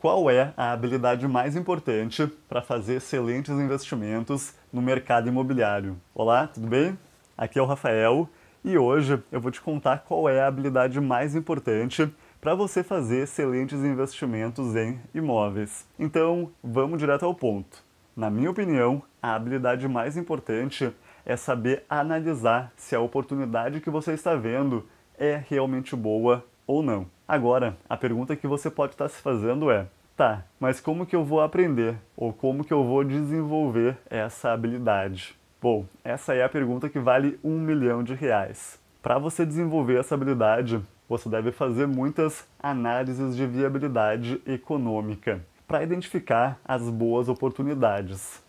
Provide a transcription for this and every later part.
Qual é a habilidade mais importante para fazer excelentes investimentos no mercado imobiliário? Olá, tudo bem? Aqui é o Rafael e hoje eu vou te contar qual é a habilidade mais importante para você fazer excelentes investimentos em imóveis. Então, vamos direto ao ponto. Na minha opinião, a habilidade mais importante é saber analisar se a oportunidade que você está vendo é realmente boa ou não. Agora, a pergunta que você pode estar se fazendo é: tá, mas como que eu vou aprender ou como que eu vou desenvolver essa habilidade? Bom, essa é a pergunta que vale um milhão de reais. Para você desenvolver essa habilidade, você deve fazer muitas análises de viabilidade econômica para identificar as boas oportunidades.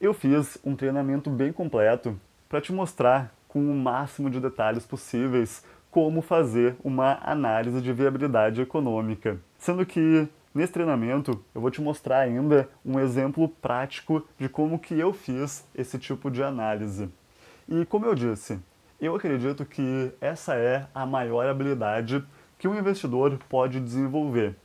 Eu fiz um treinamento bem completo para te mostrar com o máximo de detalhes possíveis como fazer uma análise de viabilidade econômica. Sendo que nesse treinamento eu vou te mostrar ainda um exemplo prático de como que eu fiz esse tipo de análise. E como eu disse, eu acredito que essa é a maior habilidade que um investidor pode desenvolver.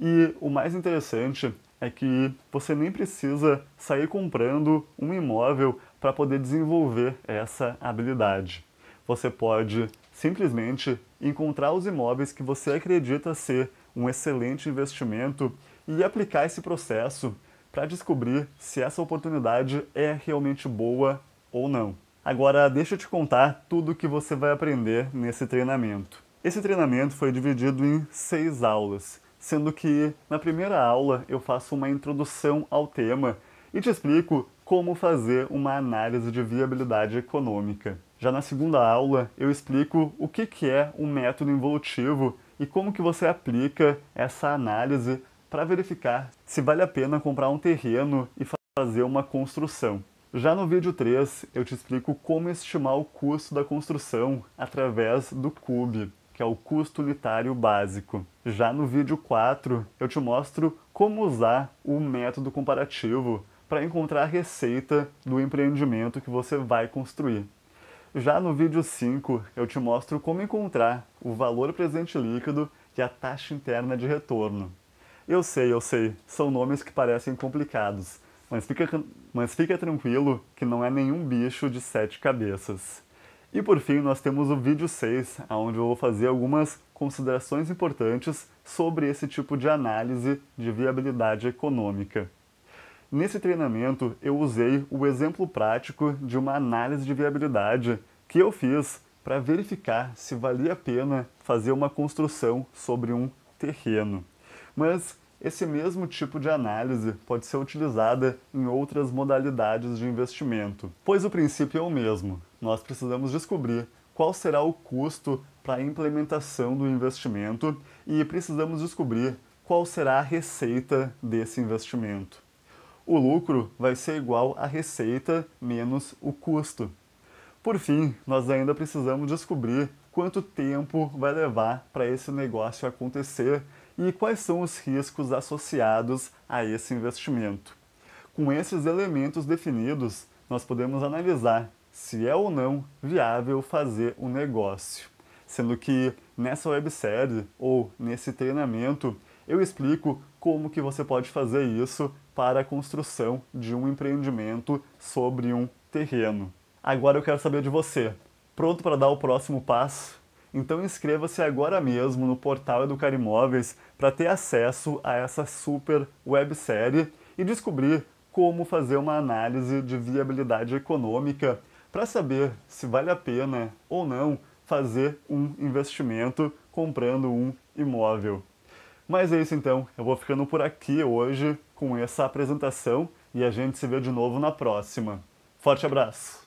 E o mais interessante é que você nem precisa sair comprando um imóvel para poder desenvolver essa habilidade. Você pode simplesmente encontrar os imóveis que você acredita ser um excelente investimento e aplicar esse processo para descobrir se essa oportunidade é realmente boa ou não. Agora, deixa eu te contar tudo o que você vai aprender nesse treinamento. Esse treinamento foi dividido em seis aulas, sendo que na primeira aula eu faço uma introdução ao tema e te explico como fazer uma análise de viabilidade econômica. Já na segunda aula, eu explico o que, é um método involutivo e como que você aplica essa análise para verificar se vale a pena comprar um terreno e fazer uma construção. Já no vídeo 3, eu te explico como estimar o custo da construção através do CUB, que é o custo unitário básico. Já no vídeo 4, eu te mostro como usar o método comparativo para encontrar a receita do empreendimento que você vai construir. Já no vídeo 5, eu te mostro como encontrar o valor presente líquido e a taxa interna de retorno. Eu sei, eu sei, são nomes que parecem complicados, mas fica, mas fica tranquilo que não é nenhum bicho de sete cabeças. E por fim, nós temos o vídeo 6, onde eu vou fazer algumas considerações importantes sobre esse tipo de análise de viabilidade econômica. Nesse treinamento, eu usei o exemplo prático de uma análise de viabilidade que eu fiz para verificar se valia a pena fazer uma construção sobre um terreno. Mas esse mesmo tipo de análise pode ser utilizada em outras modalidades de investimento, pois o princípio é o mesmo. Nós precisamos descobrir qual será o custo para a implementação do investimento e precisamos descobrir qual será a receita desse investimento o lucro vai ser igual à receita menos o custo. Por fim, nós ainda precisamos descobrir quanto tempo vai levar para esse negócio acontecer e quais são os riscos associados a esse investimento. Com esses elementos definidos, nós podemos analisar se é ou não viável fazer um negócio. Sendo que nessa websérie ou nesse treinamento eu explico como que você pode fazer isso para a construção de um empreendimento sobre um terreno. Agora eu quero saber de você. Pronto para dar o próximo passo? Então inscreva-se agora mesmo no portal Educar Imóveis para ter acesso a essa super websérie e descobrir como fazer uma análise de viabilidade econômica para saber se vale a pena ou não fazer um investimento comprando um imóvel. Mas é isso então, eu vou ficando por aqui hoje com essa apresentação e a gente se vê de novo na próxima. Forte abraço!